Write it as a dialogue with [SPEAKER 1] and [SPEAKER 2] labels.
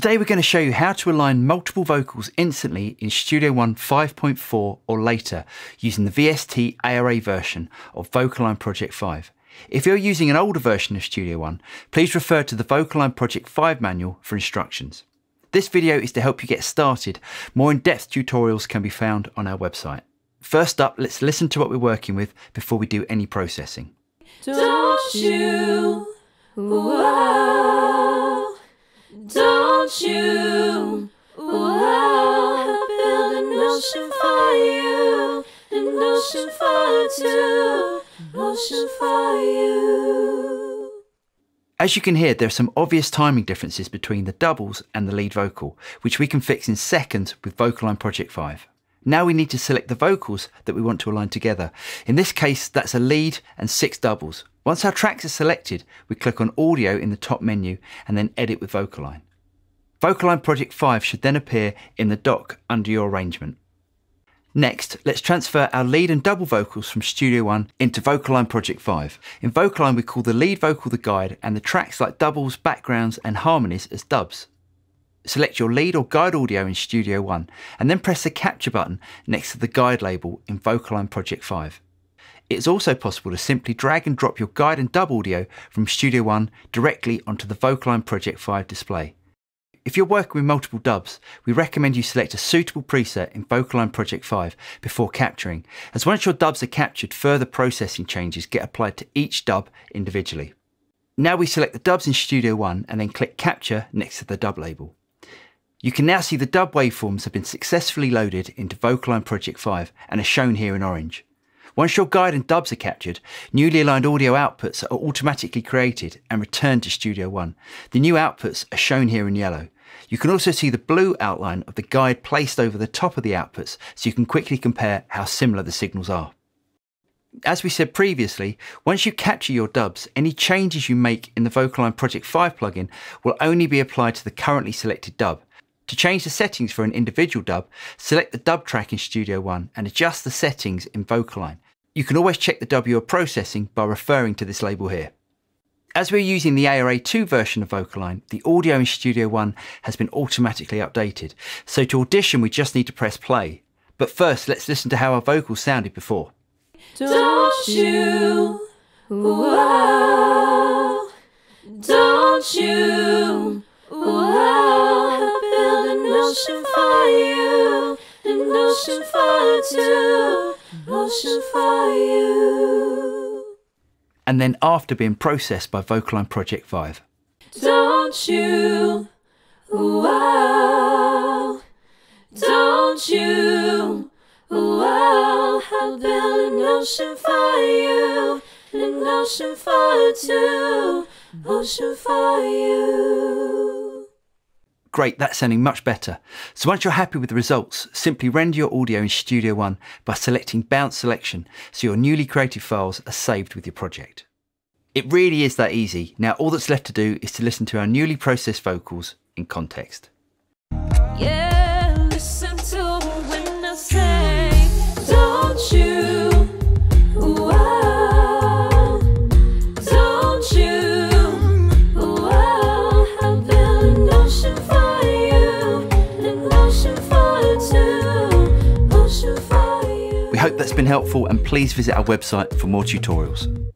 [SPEAKER 1] Today we're going to show you how to align multiple vocals instantly in Studio One 5.4 or later using the VST ARA version of VocAlign Project 5. If you're using an older version of Studio One, please refer to the VocAlign Project 5 manual for instructions. This video is to help you get started. More in-depth tutorials can be found on our website. First up, let's listen to what we're working with before we do any processing.
[SPEAKER 2] Don't you? You? Whoa, build an ocean for you, an ocean for two, ocean for you.
[SPEAKER 1] As you can hear, there are some obvious timing differences between the doubles and the lead vocal, which we can fix in seconds with VocAlign Project 5. Now we need to select the vocals that we want to align together. In this case, that's a lead and six doubles. Once our tracks are selected, we click on Audio in the top menu and then Edit with VocAlign. VocAlign Project 5 should then appear in the dock under your arrangement. Next, let's transfer our lead and double vocals from Studio One into VocAlign Project 5. In VocAlign, we call the lead vocal the guide and the tracks like doubles, backgrounds and harmonies as dubs. Select your lead or guide audio in Studio One and then press the capture button next to the guide label in VocAlign Project 5. It's also possible to simply drag and drop your guide and dub audio from Studio One directly onto the VocAlign Project 5 display. If you're working with multiple dubs, we recommend you select a suitable preset in VocAlign Project 5 before capturing, as once your dubs are captured, further processing changes get applied to each dub individually. Now we select the dubs in Studio One and then click Capture next to the dub label. You can now see the dub waveforms have been successfully loaded into VocAlign Project 5 and are shown here in orange. Once your guide and dubs are captured, newly aligned audio outputs are automatically created and returned to Studio One. The new outputs are shown here in yellow. You can also see the blue outline of the guide placed over the top of the outputs so you can quickly compare how similar the signals are. As we said previously, once you capture your dubs, any changes you make in the VocAlign Project 5 plugin will only be applied to the currently selected dub. To change the settings for an individual dub, select the dub track in Studio One and adjust the settings in VocAlign. You can always check the dub you are processing by referring to this label here. As we're using the ARA2 version of VocAlign, the audio in Studio One has been automatically updated. So to audition, we just need to press play. But first, let's listen to how our vocals sounded before.
[SPEAKER 2] Don't you? For two, ocean for you.
[SPEAKER 1] And then after being processed by VocAlign Project 5.
[SPEAKER 2] Don't you? Whoa, don't you? Whoa, I'll build an ocean for you, an ocean for two, ocean for you.
[SPEAKER 1] Great, that's sounding much better. So once you're happy with the results, simply render your audio in Studio One by selecting Bounce Selection so your newly created files are saved with your project. It really is that easy. Now all that's left to do is to listen to our newly processed vocals in context.
[SPEAKER 2] Yeah,
[SPEAKER 1] We hope that's been helpful and please visit our website for more tutorials.